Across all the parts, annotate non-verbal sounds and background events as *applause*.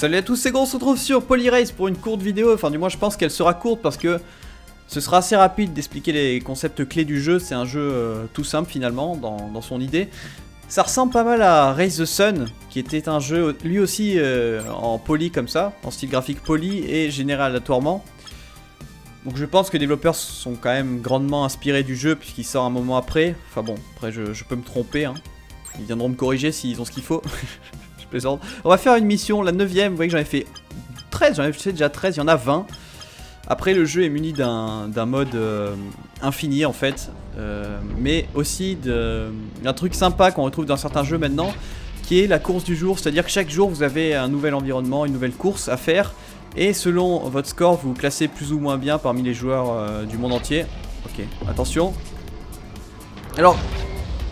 Salut à tous, c'est Gros, on se retrouve sur Polyrace pour une courte vidéo, enfin du moins je pense qu'elle sera courte parce que ce sera assez rapide d'expliquer les concepts clés du jeu, c'est un jeu euh, tout simple finalement dans, son idée. Ça ressemble pas mal à Raise the Sun, qui était un jeu lui aussi euh, en poly comme ça, en style graphique poly et généré aléatoirement. Donc je pense que les développeurs sont quand même grandement inspirés du jeu puisqu'il sort un moment après. Enfin bon, après je, je peux me tromper, hein. ils viendront me corriger s'ils ont ce qu'il faut. *laughs* On va faire une mission, la 9 Vous voyez que j'en ai fait 13, j'en ai fait déjà 13, il y en a 20. Après, le jeu est muni d'un mode euh, infini en fait, euh, mais aussi d'un truc sympa qu'on retrouve dans certains jeux maintenant, qui est la course du jour. C'est-à-dire que chaque jour, vous avez un nouvel environnement, une nouvelle course à faire, et selon votre score, vous vous classez plus ou moins bien parmi les joueurs euh, du monde entier. Ok, attention. Alors,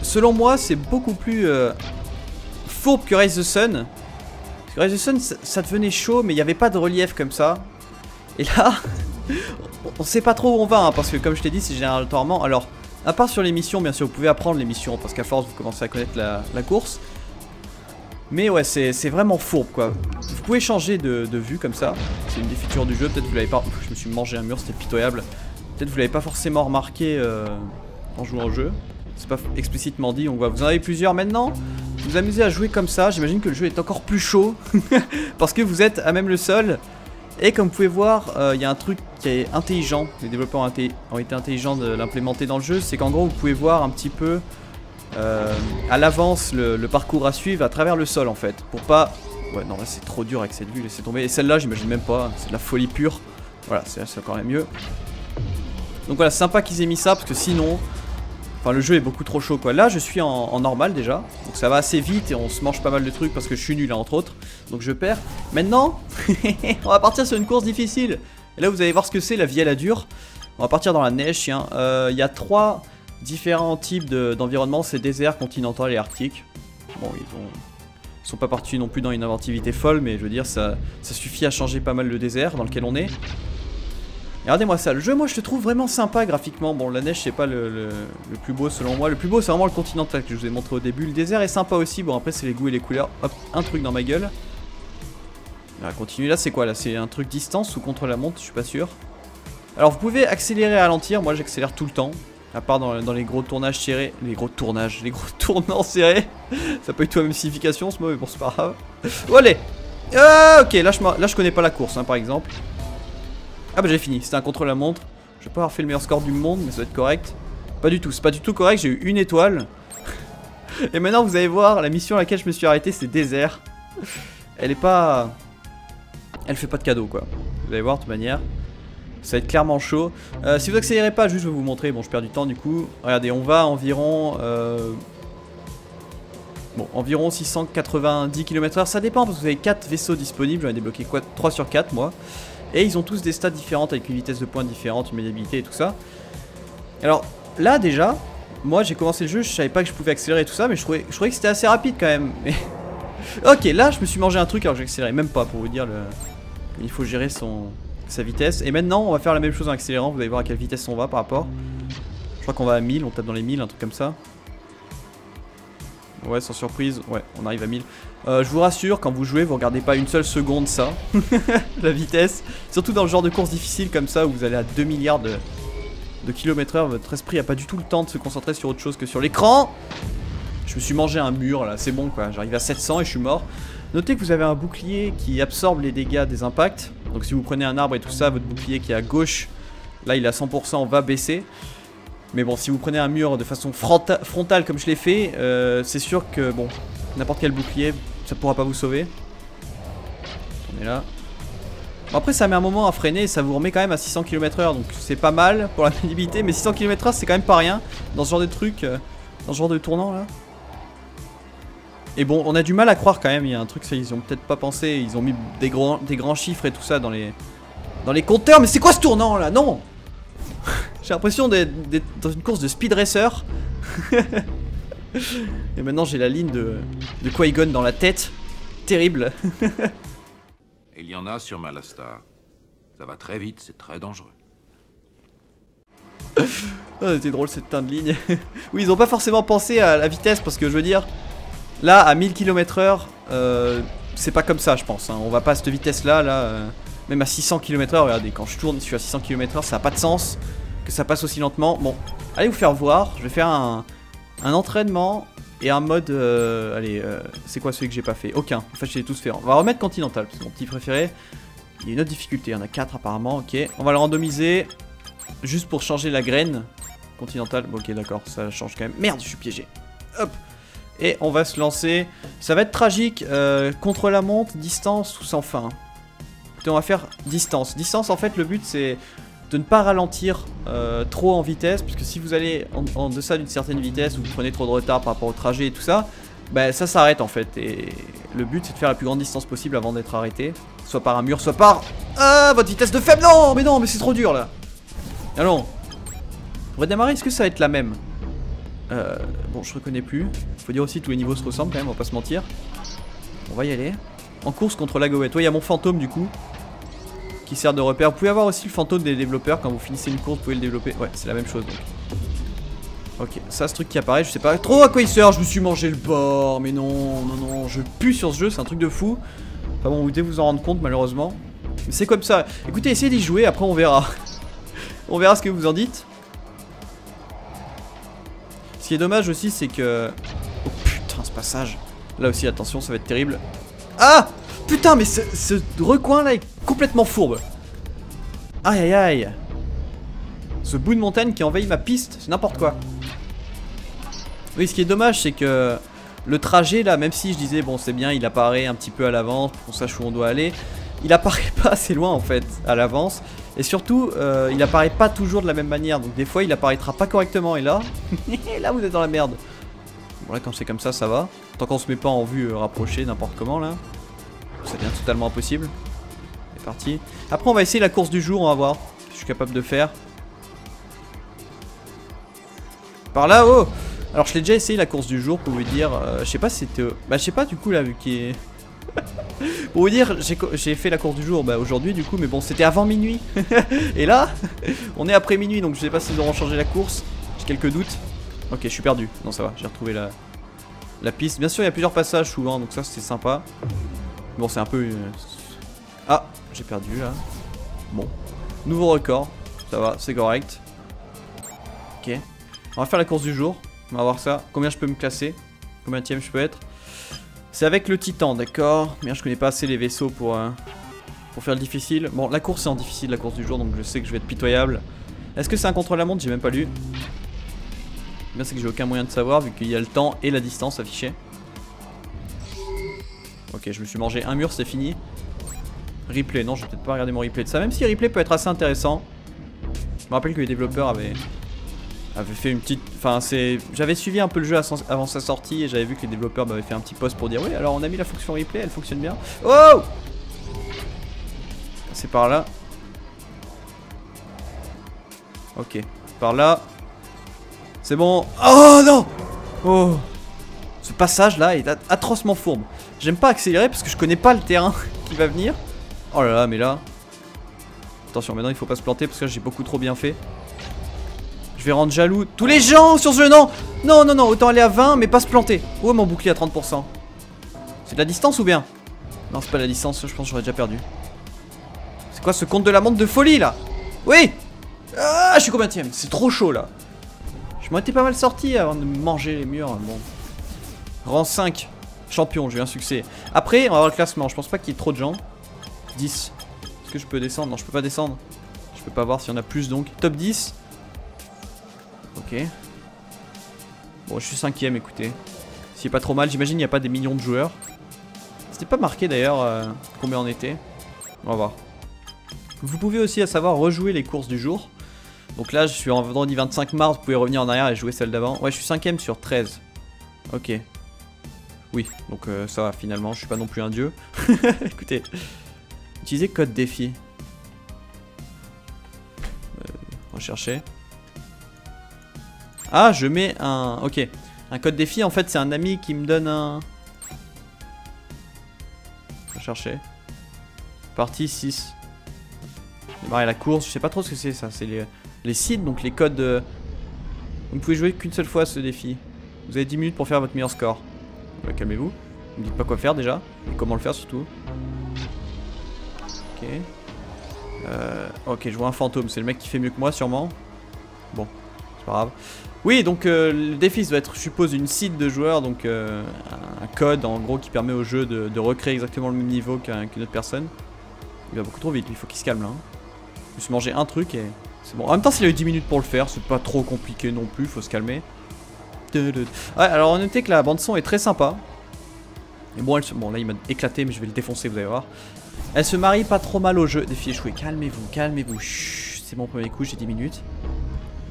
selon moi, c'est beaucoup plus que Rise the Sun. Parce the Sun, ça, devenait chaud, mais il n'y avait pas de relief comme ça. Et là, *laughs* on sait pas trop où on va, hein, parce que comme je t'ai dit, c'est généralement... Alors, à part sur les missions, bien sûr, vous pouvez apprendre les missions, parce qu'à force, vous commencez à connaître la, course. Mais ouais, c'est vraiment fourbe, quoi. Vous pouvez changer de, vue comme ça. C'est une des features du jeu, peut-être vous l'avez pas... Je me suis mangé un mur, c'était pitoyable. Peut-être vous l'avez pas forcément remarqué euh, en jouant au jeu. C'est pas explicitement dit, on voit. Vous en avez plusieurs maintenant vous amusez à jouer comme ça, j'imagine que le jeu est encore plus chaud *laughs* parce que vous êtes à même le sol. Et comme vous pouvez voir, euh, il y a un truc qui est intelligent, les développeurs ont été intelligents de l'implémenter dans le jeu, c'est qu'en gros vous pouvez voir un petit peu euh, à l'avance le, parcours à suivre à travers le sol en fait, pour pas... Ouais non là c'est trop dur avec cette vue, laissez tomber. Et celle-là j'imagine même pas, c'est de la folie pure. Voilà, c'est encore mieux. Donc voilà, sympa qu'ils aient mis ça parce que sinon, Enfin le jeu est beaucoup trop chaud quoi. Là je suis en, normal déjà. Donc ça va assez vite et on se mange pas mal de trucs parce que je suis nul hein, entre autres. Donc je perds. Maintenant *laughs* on va partir sur une course difficile. Et là vous allez voir ce que c'est la vie à la dure. On va partir dans la neige tiens. Euh, il y a trois différents types d'environnement. c'est désert, continental et arctique. Bon ils ont... sont pas partis non plus dans une inventivité folle mais je veux dire ça suffit à changer pas mal le désert dans lequel on est. Regardez-moi ça, le jeu moi je le trouve vraiment sympa graphiquement. Bon la neige c'est pas le, plus beau selon moi. Le plus beau c'est vraiment le continental que je vous ai montré au début. Le désert est sympa aussi, bon après c'est les goûts et les couleurs. Hop, un truc dans ma gueule. On va continuer là, c'est quoi là? C'est un truc distance ou contre la montre, je suis pas sûr. Alors vous pouvez accélérer et ralentir, moi j'accélère tout le temps. À part dans, les gros tournages serrés. Les gros tournages, les gros *laughs* tournants serrés. Ça peut être tout la même signification ce mot, mais bon c'est pas grave. Oh allez ah, Ok, là je, là je connais pas la course hein, par exemple. Ah bah j'ai fini, c'était un contrôle à montre. Je vais pas avoir fait le meilleur score du monde, mais ça doit être correct. Pas du tout, c'est pas du tout correct, j'ai eu une étoile. *laughs* Et maintenant vous allez voir, la mission à laquelle je me suis arrêté c'est désert. Elle est pas... Elle fait pas de cadeau quoi. Vous allez voir de toute manière. Ça va être clairement chaud. Euh, si vous accélérez pas, juste je vais vous montrer. Bon, je perds du temps du coup. Regardez, on va environ... Euh, bon, environ 690 km/h. Ça dépend parce que vous avez 4 vaisseaux disponibles. J'en ai débloqué quoi? 3 sur 4 moi. Et ils ont tous des stats différentes avec une vitesse de pointe différente, une maniabilité et tout ça. Alors là déjà, moi j'ai commencé le jeu, je savais pas que je pouvais accélérer tout ça, mais je trouvais, que c'était assez rapide quand même. *laughs* ok, là je me suis mangé un truc alors j'ai accéléré même pas pour vous dire le... Il faut gérer son... sa vitesse. Et maintenant on va faire la même chose en accélérant, vous allez voir à quelle vitesse on va par rapport. Je crois qu'on va à 1000, on tape dans les 1000, un truc comme ça. Ouais, sans surprise, ouais, on arrive à 1000. Euh, je vous rassure, quand vous jouez, vous regardez pas une seule seconde ça, *laughs* la vitesse. Surtout dans le genre de course difficile comme ça, où vous allez à 2 milliards de, de kilomètres heure, votre esprit a pas du tout le temps de se concentrer sur autre chose que sur l'écran. Je me suis mangé un mur là, c'est bon quoi, j'arrive à 700 et je suis mort. Notez que vous avez un bouclier qui absorbe les dégâts des impacts. Donc si vous prenez un arbre et tout ça, votre bouclier qui est à gauche, là il est à 100%, va baisser. Mais bon, si vous prenez un mur de façon frontale comme je l'ai fait, euh, c'est sûr que, bon, n'importe quel bouclier, ça pourra pas vous sauver. On est là. Bon, après, ça met un moment à freiner ça vous remet quand même à 600 km/h, donc c'est pas mal pour la *laughs* maniabilité, mais 600 km/h, c'est quand même pas rien dans ce genre de truc, euh, dans ce genre de tournant là. Et bon, on a du mal à croire quand même, il y a un truc, ça, ils ont peut-être pas pensé, ils ont mis des, grands, des grands chiffres et tout ça dans les, dans les compteurs, mais c'est quoi ce tournant là? Non j'ai l'impression d'être dans une course de speed racer. *laughs* Et maintenant j'ai la ligne de, de Qui-Gon dans la tête. Terrible. *laughs* Il y en a sur Malastar. Ça va très vite, c'est très dangereux. oh, *laughs* c'était drôle cette teinte de ligne. oui, ils ont pas forcément pensé à la vitesse parce que je veux dire, là à 1000 km/h, c'est pas comme ça, je pense. hein. On va pas à cette vitesse-là, là. euh, même à 600 km/h, regardez, quand je tourne, je suis à 600 km/h, ça a pas de sens que ça passe aussi lentement. Bon, allez vous faire voir. Je vais faire un, entraînement et un mode. euh, allez, euh, c'est quoi celui que j'ai pas fait? Aucun. En fait, je les tous fait. On va remettre Continental, que mon petit préféré. Il y a une autre difficulté, il y en a 4 apparemment, ok. On va le randomiser juste pour changer la graine. Continental, ok, d'accord, ça change quand même. Merde, je suis piégé. Hop Et on va se lancer. Ça va être tragique. euh, contre la montre, distance ou sans fin? Écoutez, on va faire distance. Distance, en fait, le but c'est de ne pas ralentir euh, trop en vitesse, puisque si vous allez en, deçà d'une certaine vitesse ou vous prenez trop de retard par rapport au trajet et tout ça, bah, ça s'arrête en fait. Et le but c'est de faire la plus grande distance possible avant d'être arrêté, soit par un mur, soit par. Ah, votre vitesse de faible Non, mais non, mais c'est trop dur là. Allons. Pour redémarrer, est-ce que ça va être la même? Euh, Bon, je reconnais plus. Faut dire aussi tous les niveaux se ressemblent quand même, on va pas se mentir. On va y aller. En course contre la goélette. Ouais, il y a mon fantôme du coup qui sert de repère. Vous pouvez avoir aussi le fantôme des développeurs quand vous finissez une course, vous pouvez le développer. Ouais, c'est la même chose. Ok, ça, ce truc qui apparaît, je sais pas trop à quoi il sert. Je me suis mangé le bord, mais non, non, non, je pue sur ce jeu, c'est un truc de fou. Enfin bon, vous devez vous en rendre compte malheureusement. Mais c'est comme ça. Écoutez, essayez d'y jouer, après on verra. *laughs* on verra ce que vous en dites. Ce qui est dommage aussi, c'est que. Oh putain, ce passage. Là aussi, attention, ça va être terrible. Ah Putain, mais ce, ce recoin là est complètement fourbe. Aïe aïe aïe. Ce bout de montagne qui envahit ma piste, c'est n'importe quoi. Oui, ce qui est dommage, c'est que le trajet là, même si je disais, bon, c'est bien, il apparaît un petit peu à l'avance qu'on sache où on doit aller, il apparaît pas assez loin en fait à l'avance. Et surtout, euh, il apparaît pas toujours de la même manière. Donc des fois, il apparaîtra pas correctement. Et là, *laughs* là, vous êtes dans la merde. Bon, là, quand c'est comme ça, ça va. Tant qu'on se met pas en vue euh, rapprochée, n'importe comment là. Ça devient totalement impossible. Parti. Après, on va essayer la course du jour, on va voir. ce que Je suis capable de faire. Par là, oh Alors, je l'ai déjà essayé la course du jour pour vous dire. euh, je sais pas si c'était. Bah, je sais pas du coup là, vu qu'il est. *laughs* pour vous dire, j'ai fait la course du jour bah, aujourd'hui du coup, mais bon, c'était avant minuit. *laughs* Et là, on est après minuit, donc je sais pas s'ils auront changé la course. J'ai quelques doutes. Ok, je suis perdu. Non, ça va, j'ai retrouvé la, la piste. Bien sûr, il y a plusieurs passages souvent, donc ça c'est sympa. Bon, c'est un peu. euh, Ah, j'ai perdu là. Bon. Nouveau record. Ça va, c'est correct. Ok. On va faire la course du jour. On va voir ça. Combien je peux me classer? Combien tième je peux être? C'est avec le titan, d'accord. Merde, je connais pas assez les vaisseaux pour, euh, pour faire le difficile. Bon, la course c'est en difficile, la course du jour, donc je sais que je vais être pitoyable. Est-ce que c'est un contre-la-montre J'ai même pas lu. Bien, c'est que j'ai aucun moyen de savoir vu qu'il y a le temps et la distance affichée. Ok, je me suis mangé un mur, c'est fini. Replay, non, je vais peut-être pas regarder mon replay de ça, même si replay peut être assez intéressant. Je me rappelle que les développeurs avaient, avaient fait une petite. Enfin, c'est. J'avais suivi un peu le jeu avant sa sortie et j'avais vu que les développeurs m'avaient fait un petit post pour dire Oui, alors on a mis la fonction replay, elle fonctionne bien. Oh C'est par là. Ok, par là. C'est bon. Oh non Oh Ce passage là est at- atrocement fourbe. J'aime pas accélérer parce que je connais pas le terrain *laughs* qui va venir. Oh là là, mais là. Attention, maintenant il faut pas se planter parce que j'ai beaucoup trop bien fait. Je vais rendre jaloux tous les gens sur ce jeu. Non, non, non, non, autant aller à 20 mais pas se planter. Où est mon bouclier à 30% C'est de la distance ou bien? Non, c'est pas de la distance, je pense que j'aurais déjà perdu. C'est quoi ce compte de la montre de folie là? Oui Ah, je suis combien C'est trop chaud là. Je m'en étais pas mal sorti avant de manger les murs. Bon. Rang 5. Champion, j'ai eu un succès. Après, on va voir le classement. Je pense pas qu'il y ait trop de gens. 10. Est-ce que je peux descendre? Non, je peux pas descendre. Je peux pas voir s'il y en a plus donc. Top 10. Ok. Bon, je suis cinquième, écoutez. C'est pas trop mal. J'imagine il n'y a pas des millions de joueurs. C'était pas marqué d'ailleurs euh, combien on était. On va voir. Vous pouvez aussi à savoir rejouer les courses du jour. Donc là, je suis en vendredi 25 mars. Vous pouvez revenir en arrière et jouer celle d'avant. Ouais, je suis cinquième sur 13. Ok. Oui, donc euh, ça va finalement. Je suis pas non plus un dieu. *laughs* Écoutez. Utilisez code défi. Euh, rechercher. Ah, je mets un. Ok. Un code défi, en fait, c'est un ami qui me donne un. Rechercher. Partie 6. Démarrer la course. Je sais pas trop ce que c'est ça. C'est les, les sites, donc les codes. euh, Vous ne pouvez jouer qu'une seule fois ce défi. Vous avez 10 minutes pour faire votre meilleur score. Ouais, Calmez-vous. Vous me dites pas quoi faire déjà. Et comment le faire surtout Ok. Euh, ok, je vois un fantôme. C'est le mec qui fait mieux que moi, sûrement. Bon, c'est pas grave. Oui, donc euh, le défi doit être, je suppose, une site de joueurs, donc euh, un code en gros qui permet au jeu de, recréer exactement le même niveau qu'une autre personne. Il va beaucoup trop vite, il faut qu'il se calme là. Hein. Je me suis mangé un truc et c'est bon. En même temps, s'il a eu 10 minutes pour le faire, c'est pas trop compliqué non plus, faut se calmer. Ouais, alors on notait que la bande son est très sympa. Et bon, elle bon là il m'a éclaté, mais je vais le défoncer, vous allez voir. Elle se marie pas trop mal au jeu. Défi échoué. Calmez-vous, calmez-vous. C'est mon premier coup, j'ai 10 minutes.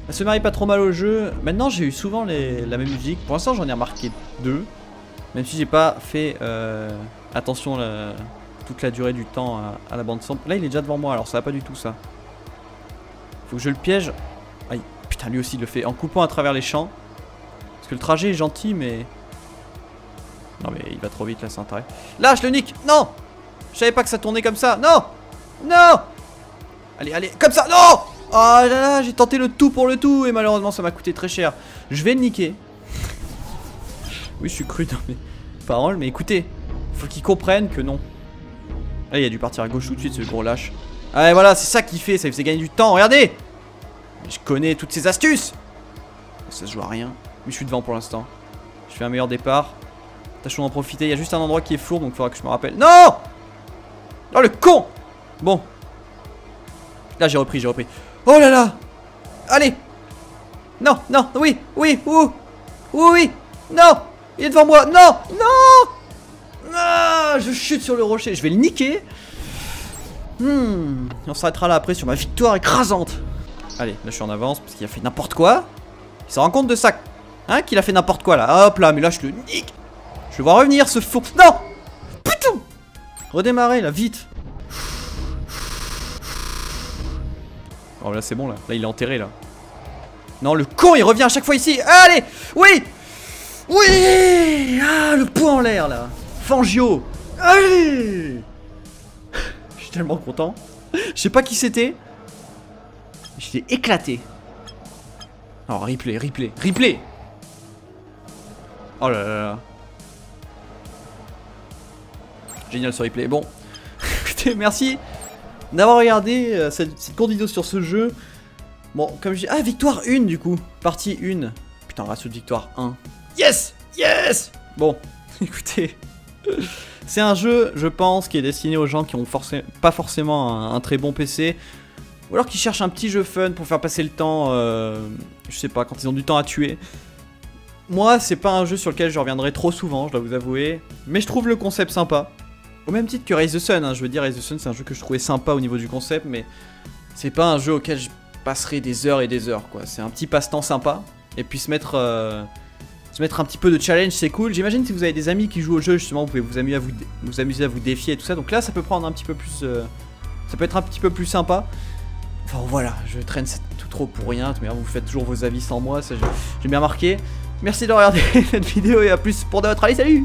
Elle se marie pas trop mal au jeu. Maintenant, j'ai eu souvent la même musique. Pour l'instant, j'en ai remarqué deux. Même si j'ai pas fait euh, attention toute la durée du temps à, la bande son. Là, il est déjà devant moi, alors ça va pas du tout ça. Faut que je le piège. Aïe, putain, lui aussi il le fait en coupant à travers les champs. Parce que le trajet est gentil, mais... Non, mais il va trop vite là, c'est intérêt. Je le nique Non Je savais pas que ça tournait comme ça. Non Non Allez, allez, comme ça Non Oh là là, j'ai tenté le tout pour le tout et malheureusement ça m'a coûté très cher. Je vais le niquer. Oui, je suis cru dans mes paroles, mais écoutez, faut qu'ils comprennent que non. Ah, il a dû partir à gauche tout de suite, ce gros lâche. Ah, voilà, c'est ça qu'il fait, ça lui faisait gagner du temps, regardez Je connais toutes ces astuces Ça se joue à rien. Mais je suis devant pour l'instant. Je fais un meilleur départ. Tâchons d'en profiter, il y a juste un endroit qui est flou, donc il faudra que je me rappelle. Non Oh, le con. Bon. Là, j'ai repris, j'ai repris. Oh là là. Allez. Non, non, oui, oui, ouh. Oui, oui, non. Il est devant moi, non, non. Ah, je chute sur le rocher, je vais le niquer. Hmm, on s'arrêtera là après sur ma victoire écrasante. Allez, là je suis en avance parce qu'il a fait n'importe quoi. Il se rend compte de ça Hein, qu'il a fait n'importe quoi là. Hop là, mais là je le nique. Je vais voir revenir ce fou. Non Redémarrer là, vite Oh là c'est bon là, là il est enterré là. Non le con il revient à chaque fois ici Allez Oui Oui Ah le poing en l'air là Fangio Allez Je suis tellement content. Je sais pas qui c'était. J'étais éclaté. Oh replay, replay, replay Oh là là là. Génial ce replay. Bon. *laughs* Écoutez, merci d'avoir regardé euh, cette, courte vidéo sur ce jeu. Bon, comme je dis... Ah, victoire 1 du coup. Partie 1. Putain, ratio de victoire 1. Yes Yes Bon, *laughs* écoutez... *laughs* C'est un jeu, je pense, qui est destiné aux gens qui ont pas forcément un, très bon PC. Ou alors qui cherchent un petit jeu fun pour faire passer le temps, euh, je sais pas, quand ils ont du temps à tuer. Moi, c'est pas un jeu sur lequel je reviendrai trop souvent, je dois vous avouer. Mais je trouve le concept sympa. Au même titre que Rise the Sun, hein. je veux dire, Rise the Sun c'est un jeu que je trouvais sympa au niveau du concept, mais c'est pas un jeu auquel je passerai des heures et des heures, quoi. C'est un petit passe-temps sympa, et puis se mettre, euh, se mettre un petit peu de challenge, c'est cool. J'imagine si vous avez des amis qui jouent au jeu, justement, vous pouvez vous amuser à vous, vous, amuser à vous défier et tout ça, donc là ça peut prendre un petit peu plus... Euh, ça peut être un petit peu plus sympa. Enfin voilà, je traîne tout trop pour rien, mais vous faites toujours vos avis sans moi, ça j'ai bien marqué. Merci de regarder *laughs* cette vidéo et à plus pour de votre avis, salut